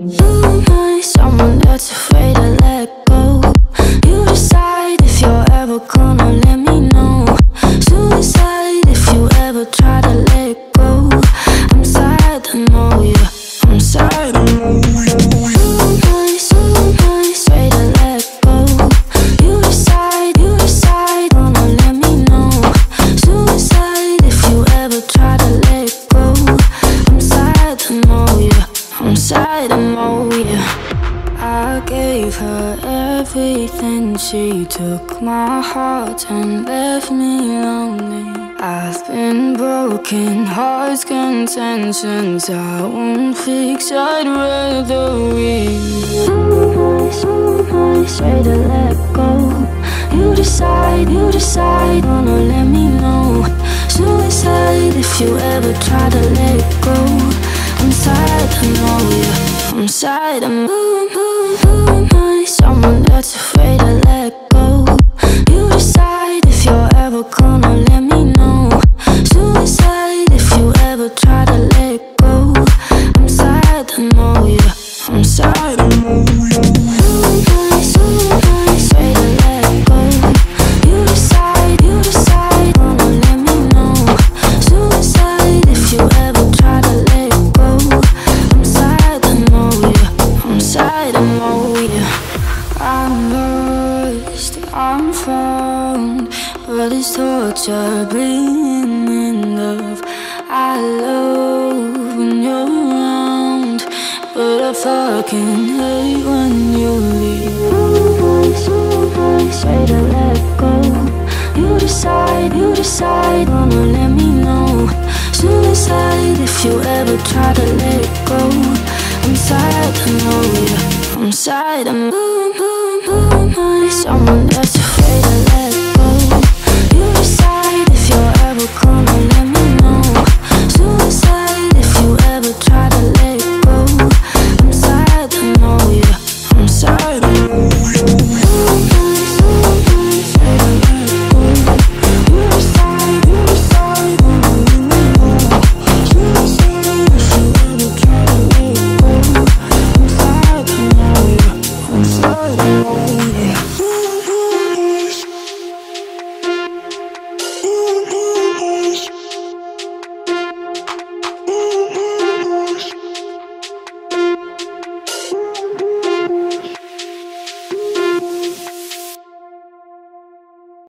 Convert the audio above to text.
Someone that's afraid to Sad know you. I gave her everything. She took my heart and left me lonely. I've been broken, hearts contentions. I won't fix, I'd rather leave. I? Am I? Straight to let go. You decide, you decide, wanna let me know. Suicide if you ever try to let go. I'm sad. I'm who am I? Someone that's I'm lost, I'm found, but it's torture being in love. I love when you're around, but I fucking hate when you leave. I? So I? To let go. You decide, you decide, wanna let me know. Suicide if you ever try to let go. I'm sad to know you. I'm sad. I'm who, who, who am Someone of